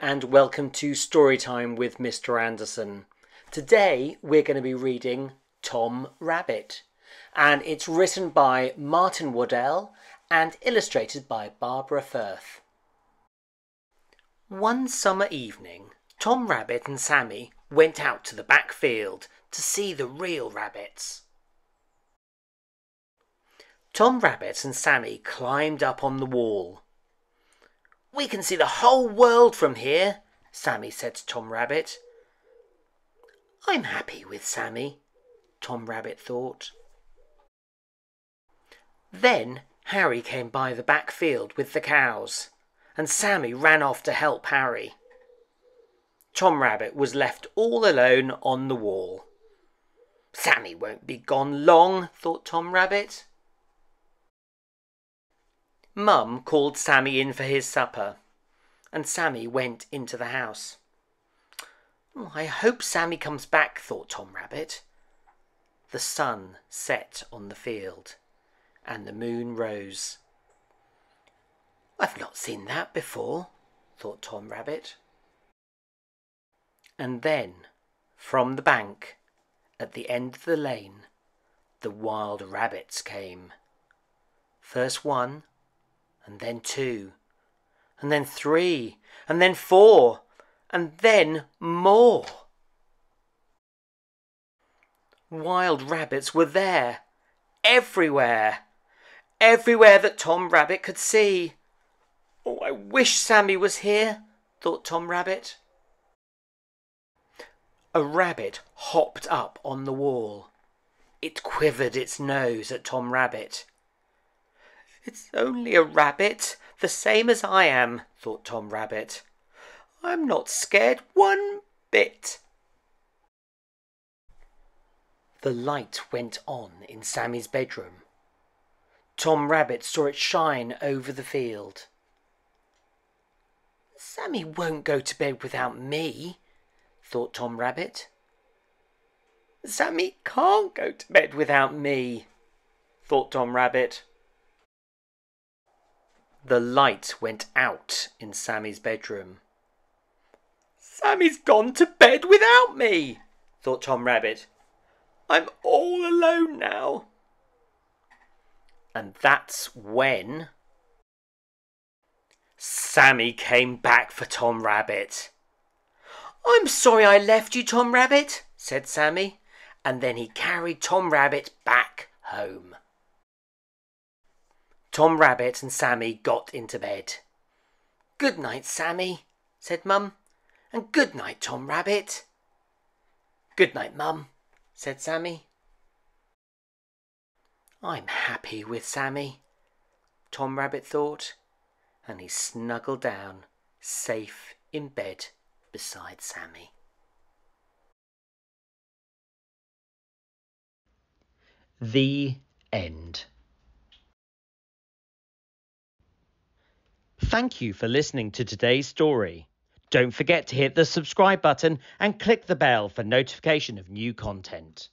and welcome to Storytime with Mr. Anderson. Today we're going to be reading Tom Rabbit, and it's written by Martin Waddell and illustrated by Barbara Firth. One summer evening, Tom Rabbit and Sammy went out to the back field to see the real rabbits. Tom Rabbit and Sammy climbed up on the wall. We can see the whole world from here, Sammy said to Tom Rabbit. I'm happy with Sammy, Tom Rabbit thought. Then Harry came by the back field with the cows, and Sammy ran off to help Harry. Tom Rabbit was left all alone on the wall. Sammy won't be gone long, thought Tom Rabbit. Mum called Sammy in for his supper, and Sammy went into the house. Oh, I hope Sammy comes back, thought Tom Rabbit. The sun set on the field, and the moon rose. I've not seen that before, thought Tom Rabbit. And then, from the bank, at the end of the lane, the wild rabbits came. First one, and then two, and then three, and then four, and then more. Wild rabbits were there, everywhere, everywhere that Tom Rabbit could see. Oh, I wish Sammy was here, thought Tom Rabbit. A rabbit hopped up on the wall. It quivered its nose at Tom Rabbit. It's only a rabbit, the same as I am, thought Tom Rabbit. I'm not scared one bit. The light went on in Sammy's bedroom. Tom Rabbit saw it shine over the field. Sammy won't go to bed without me, thought Tom Rabbit. Sammy can't go to bed without me, thought Tom Rabbit. The light went out in Sammy's bedroom. Sammy's gone to bed without me, thought Tom Rabbit. I'm all alone now. And that's when Sammy came back for Tom Rabbit. I'm sorry I left you, Tom Rabbit, said Sammy, and then he carried Tom Rabbit back home. Tom Rabbit and Sammy got into bed. Good night, Sammy, said Mum, and good night, Tom Rabbit. Good night, Mum, said Sammy. I'm happy with Sammy, Tom Rabbit thought, and he snuggled down, safe in bed beside Sammy. The End. Thank you for listening to today's story. Don't forget to hit the subscribe button and click the bell for notification of new content.